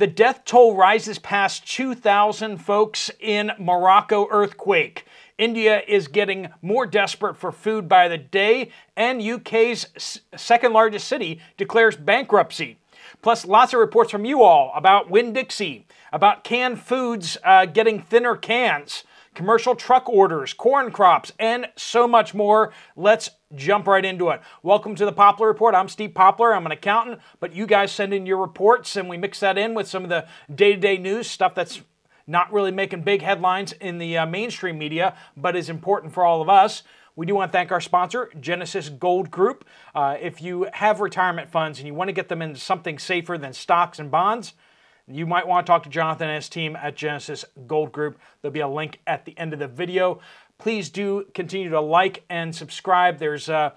The death toll rises past 2,000 folks in Morocco earthquake. India is getting more desperate for food by the day, and UK's second largest city declares bankruptcy. Plus, lots of reports from you all about Winn Dixie, about canned foods uh, getting thinner cans, commercial truck orders, corn crops, and so much more. Let's jump right into it. Welcome to the Poplar Report. I'm Steve Poplar. I'm an accountant, but you guys send in your reports and we mix that in with some of the day to day news stuff that's not really making big headlines in the uh, mainstream media, but is important for all of us. We do want to thank our sponsor, Genesis Gold Group. Uh, if you have retirement funds and you want to get them into something safer than stocks and bonds, you might want to talk to Jonathan and his team at Genesis Gold Group. There'll be a link at the end of the video. Please do continue to like and subscribe. There's uh,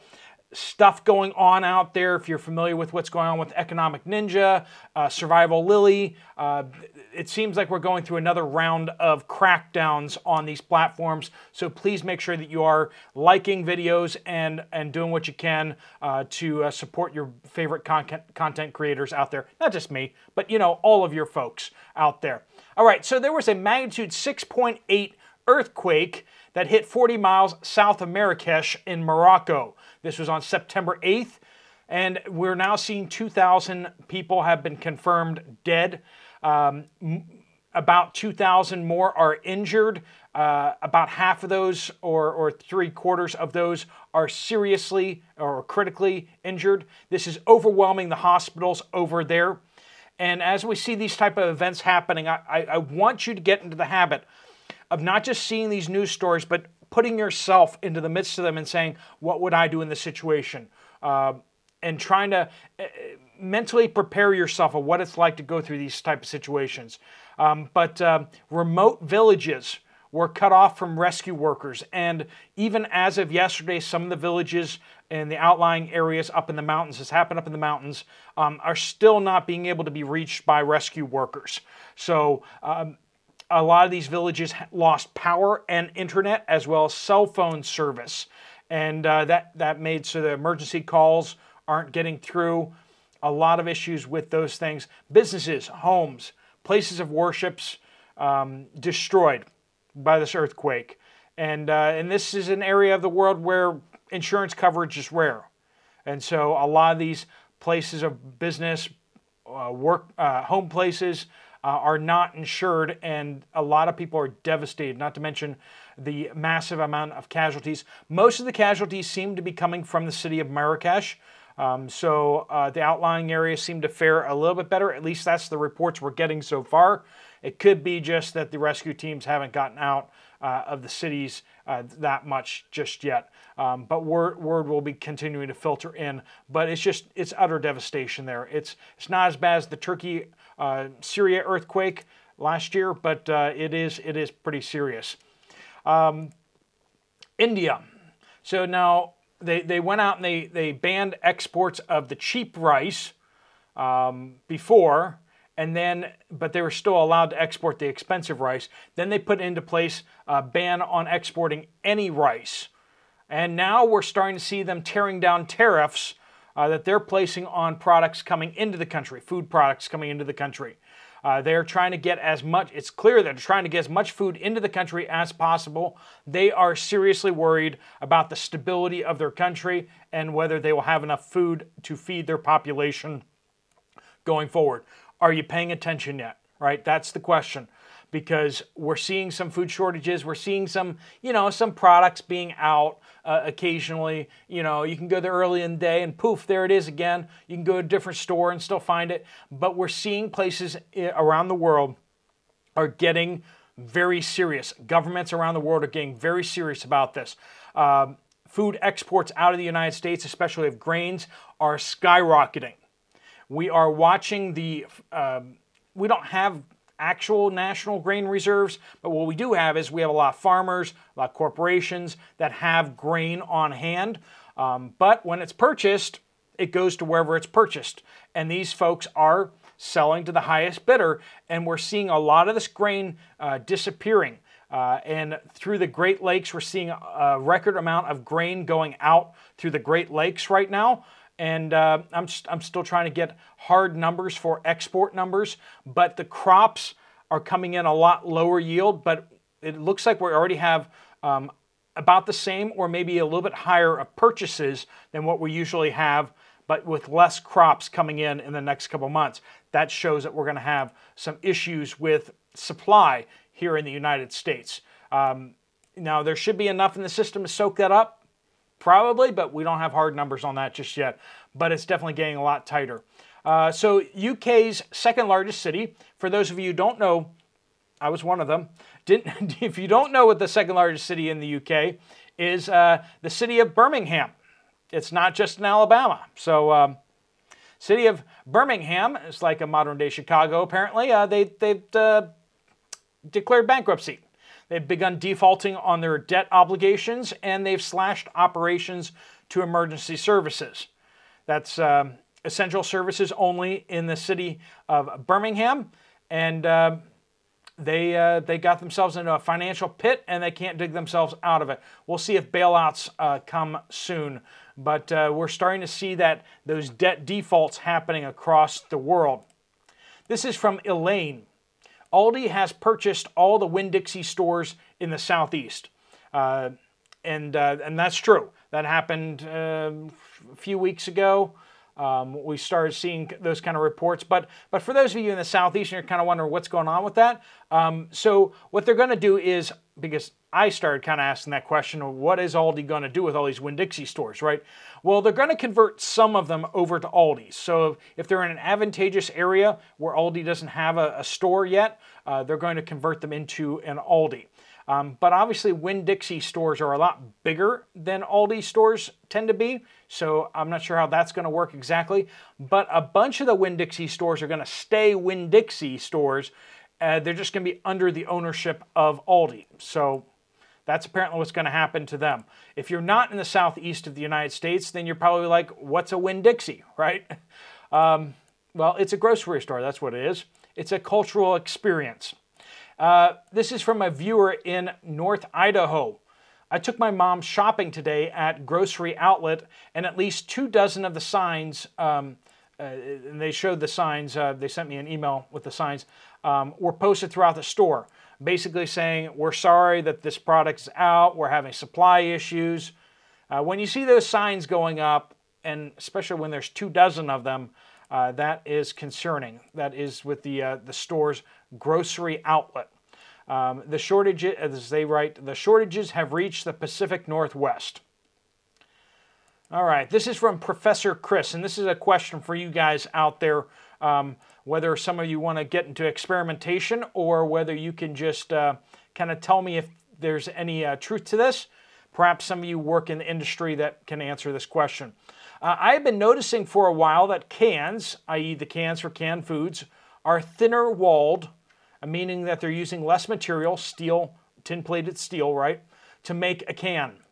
stuff going on out there. If you're familiar with what's going on with Economic Ninja, uh, Survival Lily, uh, it seems like we're going through another round of crackdowns on these platforms. So please make sure that you are liking videos and, and doing what you can uh, to uh, support your favorite content, content creators out there. Not just me, but you know, all of your folks out there. All right, so there was a magnitude 6.8 earthquake that hit 40 miles south of Marrakesh in Morocco. This was on September 8th, and we're now seeing 2,000 people have been confirmed dead. Um, about 2,000 more are injured. Uh, about half of those, or, or three quarters of those, are seriously or critically injured. This is overwhelming the hospitals over there. And as we see these type of events happening, I, I, I want you to get into the habit of not just seeing these news stories, but putting yourself into the midst of them and saying, what would I do in this situation? Uh, and trying to uh, mentally prepare yourself of what it's like to go through these type of situations. Um, but uh, remote villages were cut off from rescue workers, and even as of yesterday, some of the villages in the outlying areas up in the mountains, has happened up in the mountains, um, are still not being able to be reached by rescue workers. So um, a lot of these villages lost power and internet as well as cell phone service. And uh, that, that made so the emergency calls aren't getting through. A lot of issues with those things. Businesses, homes, places of worships um, destroyed by this earthquake. And, uh, and this is an area of the world where insurance coverage is rare. And so a lot of these places of business, uh, work, uh, home places, uh, are not insured, and a lot of people are devastated, not to mention the massive amount of casualties. Most of the casualties seem to be coming from the city of Marrakesh. Um, so uh, the outlying areas seem to fare a little bit better. At least that's the reports we're getting so far. It could be just that the rescue teams haven't gotten out uh, of the cities uh, that much just yet. Um, but word, word will be continuing to filter in. But it's just it's utter devastation there. It's it's not as bad as the Turkey Syria earthquake last year, but uh, it is it is pretty serious. Um, India. So now they, they went out and they, they banned exports of the cheap rice um, before, and then, but they were still allowed to export the expensive rice. Then they put into place a ban on exporting any rice. And now we're starting to see them tearing down tariffs uh, that they're placing on products coming into the country, food products coming into the country. Uh, they're trying to get as much, it's clear they're trying to get as much food into the country as possible. They are seriously worried about the stability of their country and whether they will have enough food to feed their population going forward. Are you paying attention yet? Right? That's the question because we're seeing some food shortages. We're seeing some, you know, some products being out uh, occasionally. You know, you can go there early in the day and poof, there it is again. You can go to a different store and still find it. But we're seeing places eh, around the world are getting very serious. Governments around the world are getting very serious about this. Um, food exports out of the United States, especially of grains, are skyrocketing. We are watching the, um, we don't have actual national grain reserves, but what we do have is we have a lot of farmers, a lot of corporations that have grain on hand. Um, but when it's purchased, it goes to wherever it's purchased. And these folks are selling to the highest bidder, and we're seeing a lot of this grain uh, disappearing. Uh, and through the Great Lakes, we're seeing a record amount of grain going out through the Great Lakes right now. And uh, I'm, I'm still trying to get hard numbers for export numbers, but the crops are coming in a lot lower yield, but it looks like we already have um, about the same or maybe a little bit higher of purchases than what we usually have, but with less crops coming in in the next couple months. That shows that we're going to have some issues with supply here in the United States. Um, now, there should be enough in the system to soak that up, probably, but we don't have hard numbers on that just yet. But it's definitely getting a lot tighter. Uh, so, UK's second largest city, for those of you who don't know, I was one of them. Didn't, if you don't know what the second largest city in the UK is, uh, the city of Birmingham. It's not just in Alabama. So, um, city of Birmingham is like a modern day Chicago. Apparently, uh, they they've uh, declared bankruptcy. They've begun defaulting on their debt obligations and they've slashed operations to emergency services. That's um, essential services only in the city of Birmingham. And uh, they, uh, they got themselves into a financial pit and they can't dig themselves out of it. We'll see if bailouts uh, come soon. But uh, we're starting to see that those debt defaults happening across the world. This is from Elaine. Aldi has purchased all the Winn-Dixie stores in the Southeast. Uh, and, uh, and that's true. That happened uh, a few weeks ago. Um, we started seeing those kind of reports. But, but for those of you in the Southeast, and you're kind of wondering what's going on with that. Um, so what they're going to do is, because I started kind of asking that question of what is Aldi going to do with all these Winn-Dixie stores, right? Well, they're going to convert some of them over to Aldi's. So if they're in an advantageous area where Aldi doesn't have a, a store yet, uh, they're going to convert them into an Aldi. Um, but obviously, Winn-Dixie stores are a lot bigger than Aldi stores tend to be, so I'm not sure how that's going to work exactly. But a bunch of the Winn-Dixie stores are going to stay Winn-Dixie stores. Uh, they're just going to be under the ownership of Aldi. So that's apparently what's going to happen to them. If you're not in the southeast of the United States, then you're probably like, what's a Winn-Dixie, right? Um, well, it's a grocery store. That's what it is. It's a cultural experience. Uh, this is from a viewer in North Idaho. I took my mom shopping today at Grocery Outlet, and at least two dozen of the signs, um, uh, and they showed the signs, uh, they sent me an email with the signs, um, were posted throughout the store, basically saying, We're sorry that this product's out, we're having supply issues. Uh, when you see those signs going up, and especially when there's two dozen of them, uh, that is concerning. That is with the, uh, the store's grocery outlet. Um, the shortage, as they write, the shortages have reached the Pacific Northwest. All right, this is from Professor Chris, and this is a question for you guys out there. Um, whether some of you want to get into experimentation or whether you can just uh, kind of tell me if there's any uh, truth to this. Perhaps some of you work in the industry that can answer this question. Uh, I have been noticing for a while that cans, i.e., the cans for canned foods, are thinner walled, uh, meaning that they're using less material, steel, tin plated steel, right, to make a can.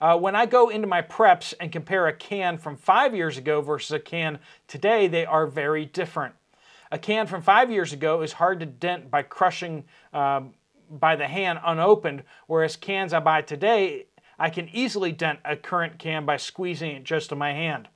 Uh, when I go into my preps and compare a can from five years ago versus a can today, they are very different. A can from five years ago is hard to dent by crushing um, by the hand unopened, whereas cans I buy today I can easily dent a current can by squeezing it just in my hand.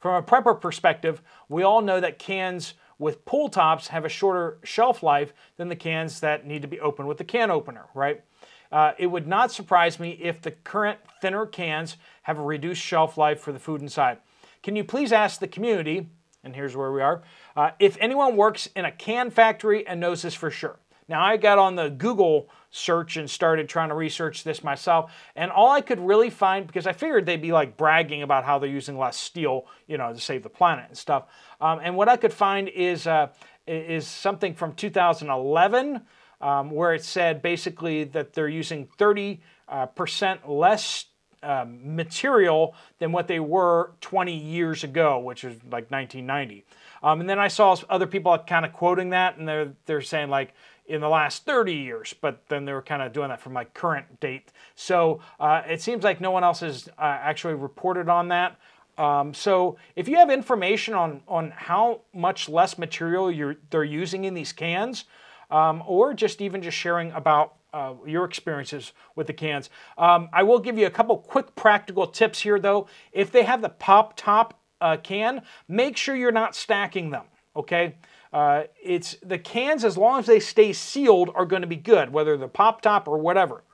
From a prepper perspective, we all know that cans with pull tops have a shorter shelf life than the cans that need to be opened with the can opener, right? Uh, it would not surprise me if the current thinner cans have a reduced shelf life for the food inside. Can you please ask the community, and here's where we are, uh, if anyone works in a can factory and knows this for sure? Now, I got on the Google search and started trying to research this myself, and all I could really find, because I figured they'd be like bragging about how they're using less steel, you know, to save the planet and stuff. Um, and what I could find is, uh, is something from 2011 um, where it said basically that they're using 30% uh, less um, material than what they were 20 years ago, which was like 1990. Um, and then I saw other people kind of quoting that, and they're they're saying like, in the last 30 years, but then they were kind of doing that from my current date. So uh, it seems like no one else has uh, actually reported on that. Um, so if you have information on, on how much less material they're using in these cans, um, or just even just sharing about uh, your experiences with the cans. Um, I will give you a couple quick practical tips here though. If they have the pop top uh, can, make sure you're not stacking them. Okay, uh, it's the cans as long as they stay sealed are going to be good, whether the pop top or whatever.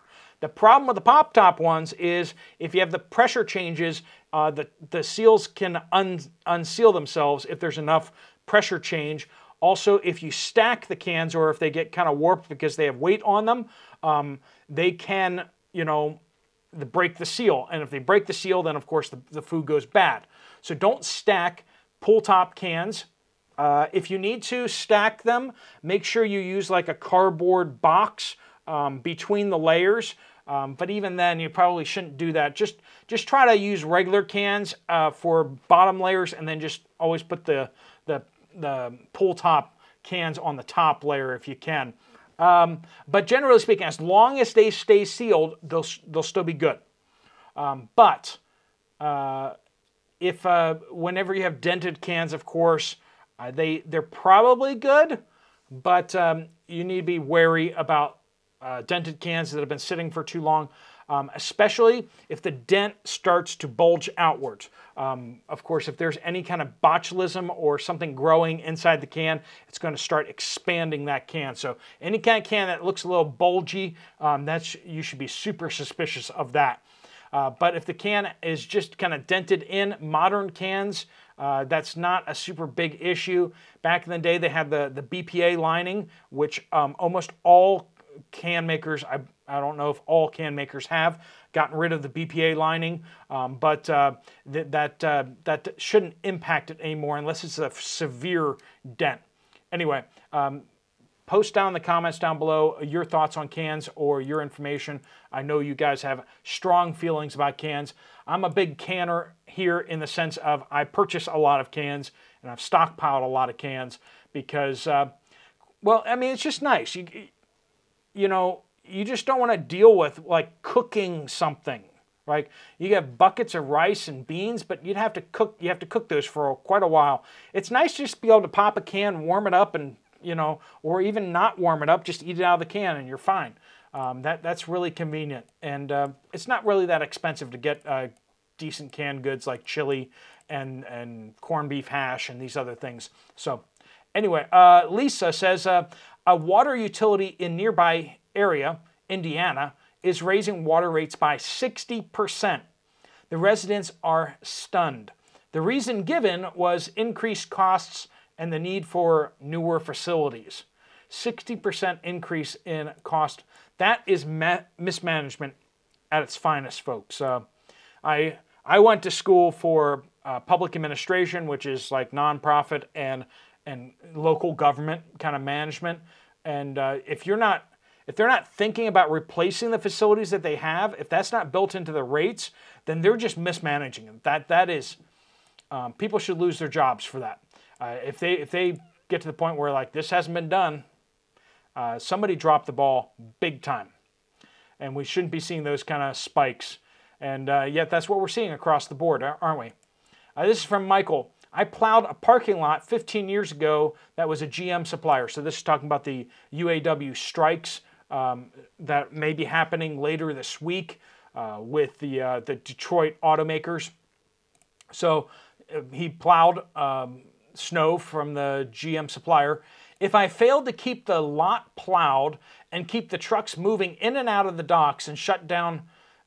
The problem with the pop top ones is if you have the pressure changes, uh, the the seals can un, unseal themselves if there's enough pressure change. Also, if you stack the cans or if they get kind of warped because they have weight on them, um, they can, you know, break the seal. And if they break the seal, then of course the, the food goes bad. So don't stack pull top cans. Uh, if you need to stack them, make sure you use like a cardboard box um, between the layers. Um, but even then, you probably shouldn't do that. Just just try to use regular cans uh, for bottom layers, and then just always put the the pull top cans on the top layer if you can. Um, but generally speaking, as long as they stay sealed, they'll they'll still be good. Um, but uh, if uh, whenever you have dented cans, of course, uh, they they're probably good, but um, you need to be wary about uh, dented cans that have been sitting for too long, um, especially if the dent starts to bulge outwards. Um, of course, if there's any kind of botulism or something growing inside the can, it's going to start expanding that can. So any kind of can that looks a little bulgy, um, that's you should be super suspicious of that. Uh, but if the can is just kind of dented in, modern cans, uh, that's not a super big issue. Back in the day, they had the, the BPA lining, which um, almost all can makers, I, I don't know if all can makers have gotten rid of the BPA lining, um, but uh, th that, uh, that shouldn't impact it anymore unless it's a severe dent. Anyway, um, post down in the comments down below your thoughts on cans or your information. I know you guys have strong feelings about cans. I'm a big canner here in the sense of I purchase a lot of cans and I've stockpiled a lot of cans because, uh, well, I mean, it's just nice. You, you know, you just don't want to deal with like cooking something. Right, you have buckets of rice and beans, but you'd have to cook. You have to cook those for quite a while. It's nice to just to be able to pop a can, warm it up, and you know, or even not warm it up, just eat it out of the can and you're fine. Um, that, that's really convenient. And uh, it's not really that expensive to get uh, decent canned goods like chili and, and corned beef hash and these other things. So anyway, uh, Lisa says uh, a water utility in nearby area, Indiana, is raising water rates by 60%. The residents are stunned. The reason given was increased costs and the need for newer facilities. 60% increase in cost. That is mismanagement at its finest, folks. Uh, I, I went to school for uh, public administration, which is like nonprofit and, and local government kind of management. And uh, if you're not if they're not thinking about replacing the facilities that they have, if that's not built into the rates, then they're just mismanaging them. That that is, um, people should lose their jobs for that. Uh, if they if they get to the point where like this hasn't been done, uh, somebody dropped the ball big time, and we shouldn't be seeing those kind of spikes. And uh, yet that's what we're seeing across the board, aren't we? Uh, this is from Michael. I plowed a parking lot 15 years ago that was a GM supplier. So this is talking about the UAW strikes um, that may be happening later this week uh, with the uh, the Detroit automakers. So he plowed um, snow from the GM supplier, if I failed to keep the lot plowed and keep the trucks moving in and out of the docks and shut down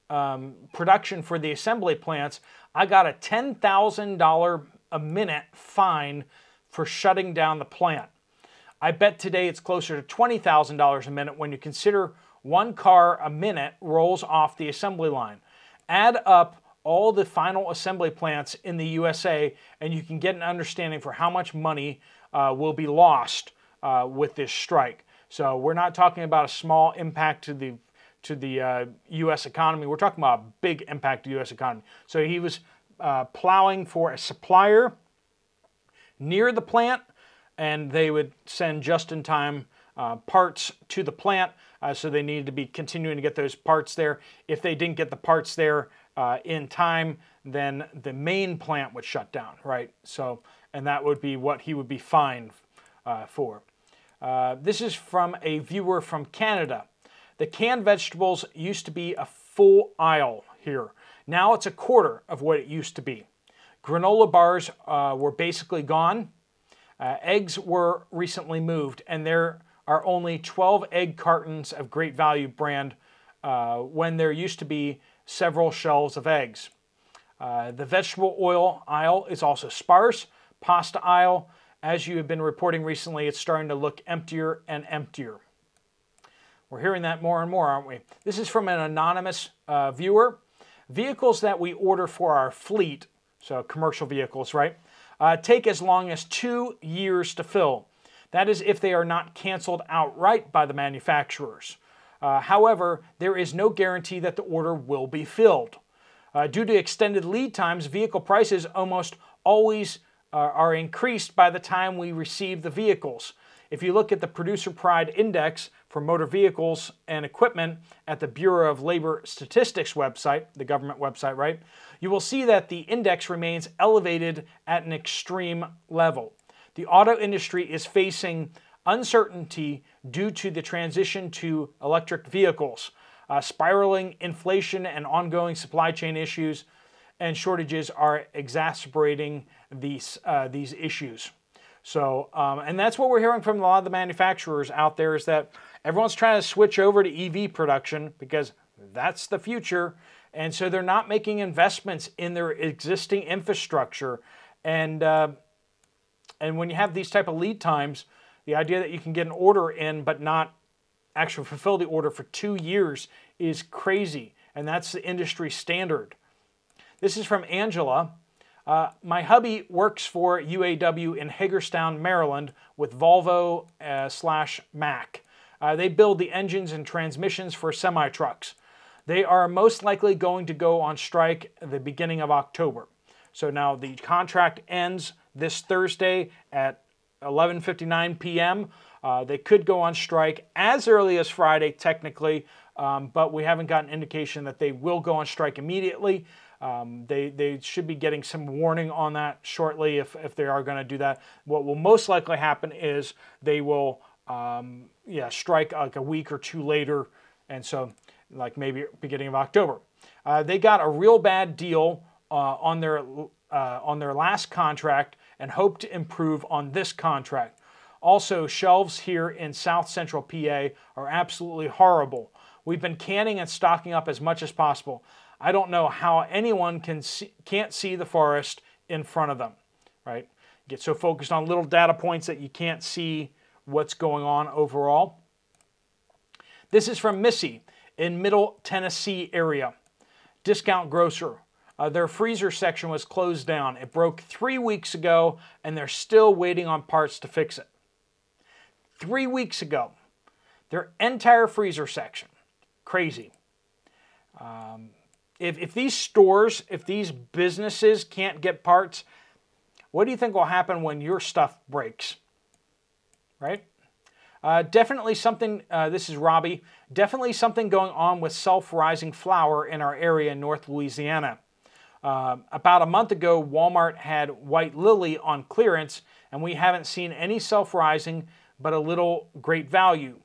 um, production for the assembly plants, I got a $10,000 a minute fine for shutting down the plant. I bet today it's closer to $20,000 a minute when you consider one car a minute rolls off the assembly line. Add up all the final assembly plants in the USA, and you can get an understanding for how much money uh, will be lost uh, with this strike. So we're not talking about a small impact to the to the uh, U.S. economy. We're talking about a big impact to the U.S. economy. So he was uh, plowing for a supplier near the plant, and they would send just-in-time uh, parts to the plant. Uh, so they needed to be continuing to get those parts there. If they didn't get the parts there, uh, in time, then the main plant would shut down, right? So, and that would be what he would be fined uh, for. Uh, this is from a viewer from Canada. The canned vegetables used to be a full aisle here. Now it's a quarter of what it used to be. Granola bars uh, were basically gone. Uh, eggs were recently moved, and there are only 12 egg cartons of Great Value brand uh, when there used to be several shelves of eggs. Uh, the vegetable oil aisle is also sparse. Pasta aisle, as you have been reporting recently, it's starting to look emptier and emptier. We're hearing that more and more, aren't we? This is from an anonymous uh, viewer. Vehicles that we order for our fleet, so commercial vehicles, right, uh, take as long as two years to fill. That is if they are not canceled outright by the manufacturers. Uh, however, there is no guarantee that the order will be filled. Uh, due to extended lead times, vehicle prices almost always uh, are increased by the time we receive the vehicles. If you look at the Producer Price Index for motor vehicles and equipment at the Bureau of Labor Statistics website, the government website, right, you will see that the index remains elevated at an extreme level. The auto industry is facing uncertainty due to the transition to electric vehicles, uh, spiraling inflation and ongoing supply chain issues and shortages are exacerbating these, uh, these issues. So, um, and that's what we're hearing from a lot of the manufacturers out there is that everyone's trying to switch over to EV production because that's the future. And so they're not making investments in their existing infrastructure. And, uh, and when you have these type of lead times, the idea that you can get an order in but not actually fulfill the order for two years is crazy, and that's the industry standard. This is from Angela. Uh, my hubby works for UAW in Hagerstown, Maryland, with Volvo uh, slash Mack. Uh, they build the engines and transmissions for semi trucks. They are most likely going to go on strike the beginning of October. So now the contract ends this Thursday at 11:59 p.m. Uh, they could go on strike as early as Friday, technically, um, but we haven't gotten indication that they will go on strike immediately. Um, they, they should be getting some warning on that shortly if, if they are going to do that. What will most likely happen is they will um, yeah, strike like a week or two later, and so like maybe beginning of October. Uh, they got a real bad deal uh, on their uh, on their last contract and hope to improve on this contract. Also, shelves here in South Central PA are absolutely horrible. We've been canning and stocking up as much as possible. I don't know how anyone can see, can't see the forest in front of them, right? Get so focused on little data points that you can't see what's going on overall. This is from Missy in Middle Tennessee area. Discount grocer. Uh, their freezer section was closed down. It broke three weeks ago, and they're still waiting on parts to fix it. Three weeks ago, their entire freezer section. Crazy. Um, if, if these stores, if these businesses can't get parts, what do you think will happen when your stuff breaks? Right? Uh, definitely something, uh, this is Robbie, definitely something going on with self-rising flour in our area in North Louisiana. Uh, about a month ago, Walmart had White Lily on clearance, and we haven't seen any self-rising, but a little great value.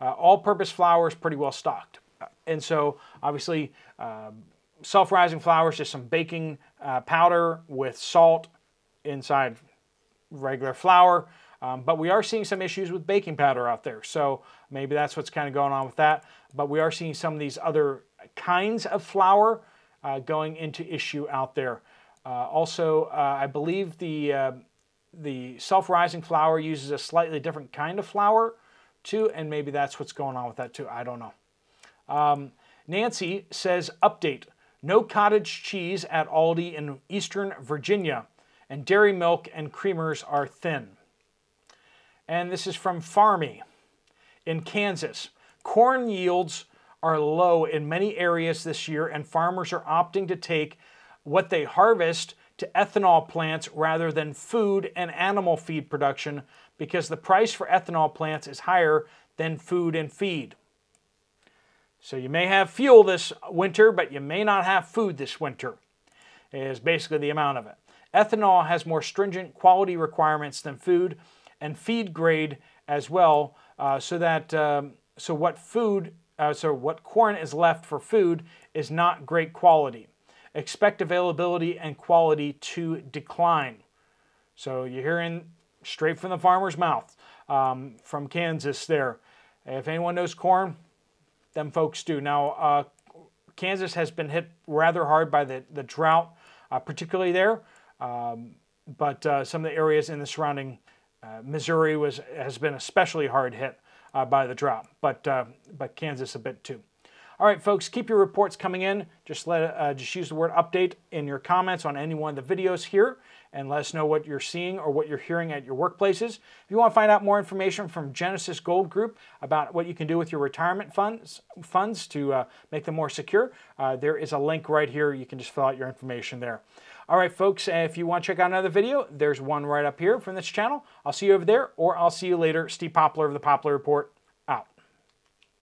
Uh, all-purpose flour is pretty well stocked. Uh, and so, obviously, um, self-rising flour is just some baking uh, powder with salt inside regular flour. Um, but we are seeing some issues with baking powder out there. So maybe that's what's kind of going on with that. But we are seeing some of these other kinds of flour uh, going into issue out there. Uh, also, uh, I believe the, uh, the self-rising flour uses a slightly different kind of flour too, and maybe that's what's going on with that too. I don't know. Um, Nancy says, update, no cottage cheese at Aldi in Eastern Virginia, and dairy milk and creamers are thin. And this is from Farmy in Kansas. Corn yields are low in many areas this year, and farmers are opting to take what they harvest to ethanol plants rather than food and animal feed production because the price for ethanol plants is higher than food and feed. So you may have fuel this winter, but you may not have food this winter, is basically the amount of it. Ethanol has more stringent quality requirements than food and feed grade as well, uh, so that um, so what food uh, so what corn is left for food is not great quality. expect availability and quality to decline. So you're hearing straight from the farmer's mouth um, from Kansas there. If anyone knows corn, them folks do. Now, uh, Kansas has been hit rather hard by the, the drought, uh, particularly there. Um, but uh, some of the areas in the surrounding uh, Missouri was has been especially hard hit uh, by the drought, but uh, but Kansas a bit too. All right, folks, keep your reports coming in. Just let just use the word update in your comments on any one of the videos here, and let us know what you're seeing or what you're hearing at your workplaces. If you want to find out more information from Genesis Gold Group about what you can do with your retirement funds funds to uh, make them more secure, uh, there is a link right here. You can just fill out your information there. All right, folks, if you want to check out another video, there's one right up here from this channel. I'll see you over there, or I'll see you later. Steve Poplar of the Poplar Report.